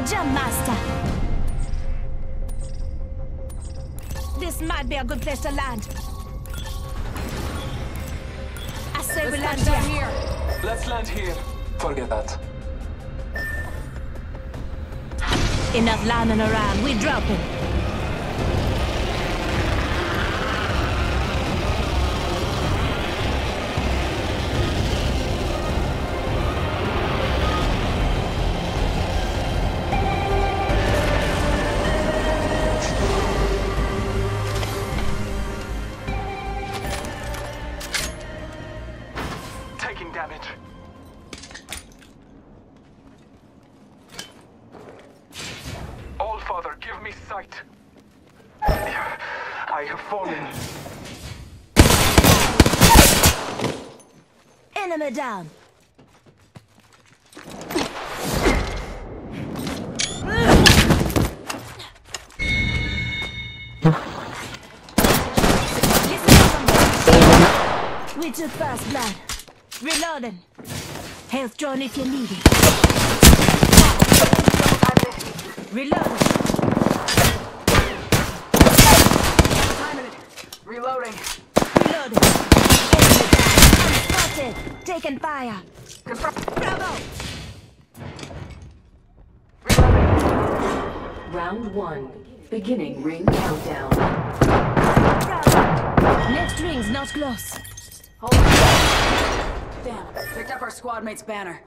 the jump master. This might be a good place to land. I say we land here. Let's land here. Forget that. Enough landing around. We dropping. Taking damage. Allfather, give me sight. I have fallen. Enemy down. Took first blood. Reloading. Health drone if you need it. Reloading. Timing. Reloading. Reloading. Enemy down. Unspotted. Fire. Bravo. Reloading. Round one. Beginning ring countdown. Bravo. Next ring's not close. Hold on. Up our squad mate's banner.